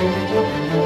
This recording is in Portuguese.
Música